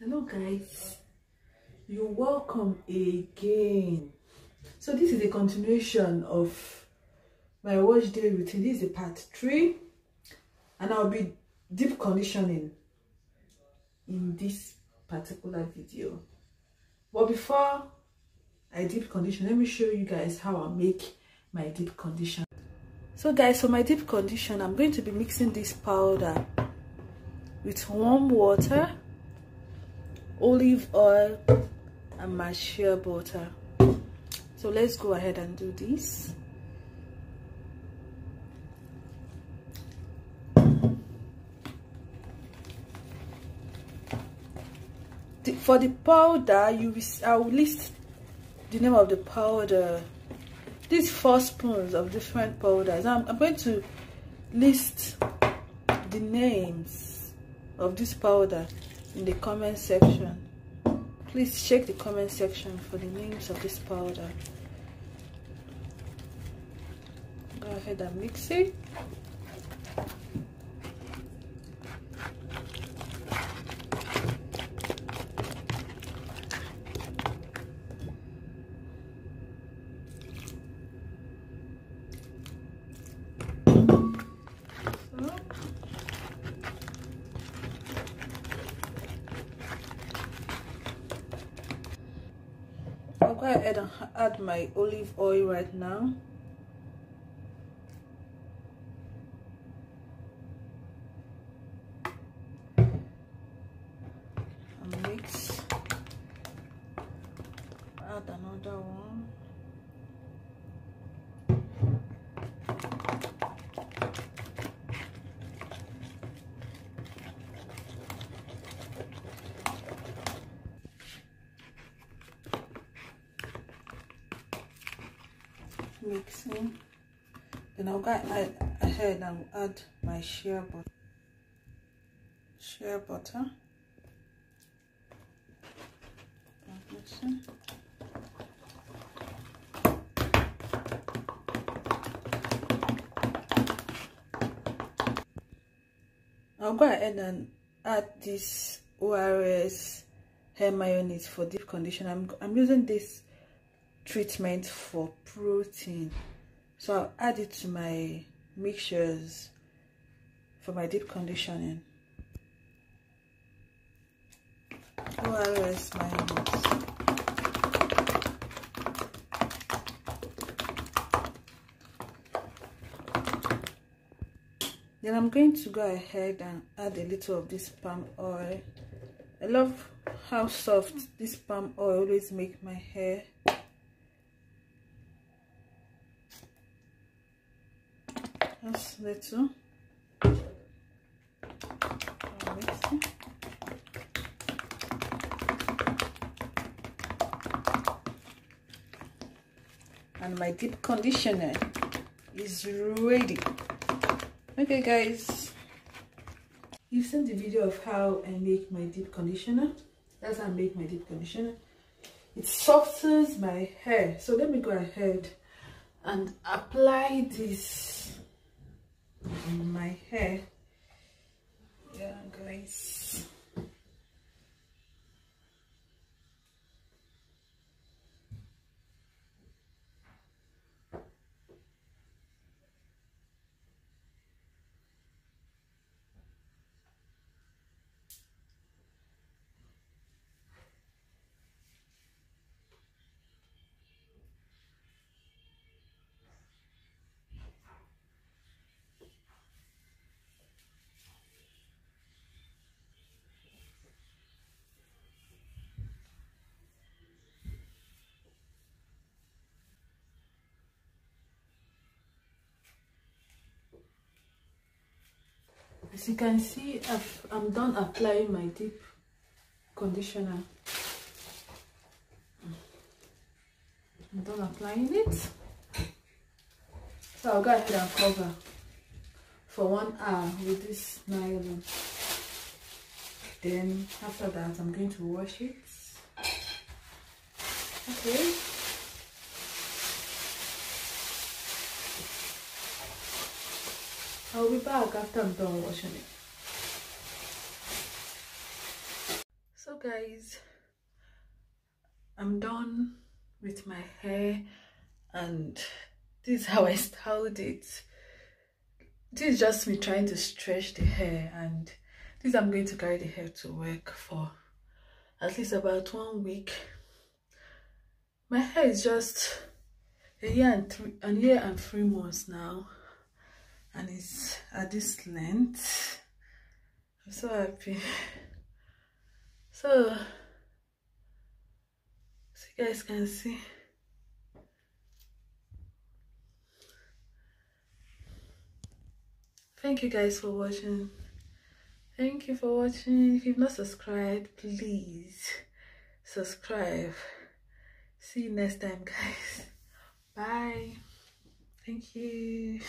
hello guys. You're welcome again. So this is a continuation of my wash day routine. This is part three and i'll be deep conditioning in this particular video. But before i deep condition let me show you guys how i make my deep condition. So guys for my deep condition i'm going to be mixing this powder with warm water olive oil and my shea butter. So let's go ahead and do this. For the powder you i will list the name of the powder. These four spoons of different powders. I'm, I'm going to list the names of this powder in the comment section. Please check the comment section for the names of this powder. Go ahead and mix it go ahead and add my olive oil right now. And mix. Add another one mixing then I'll go ahead and add my shea butter shea butter mixing I'll go ahead and add this ORS hair mayonnaise for deep condition. I'm, I'm using this treatment for protein. So I'll add it to my mixtures for my deep conditioning. ORS then I'm going to go ahead and add a little of this palm oil. I love how soft this palm oil always make my hair just little and my deep conditioner is ready. Okay guys. You've seen the video of how i make my deep conditioner? That's how i make my deep conditioner. It softens my hair. So let me go ahead and apply this my hair yeah guys as you can see I've, i'm done applying my deep conditioner. I'm done applying it. So i'll go ahead and cover for one hour with this nylon. Then after that i'm going to wash it. Okay Be back after I'm done washing it. So guys i'm done with my hair and this is how i styled it. This is just me trying to stretch the hair and this i'm going to carry the hair to work for at least about one week. My hair is just a year and three a year and three months now and it's at this length. I'm so happy. So so you guys can see. Thank you guys for watching. Thank you for watching. If you've not subscribed please subscribe. See you next time guys. Bye. Thank you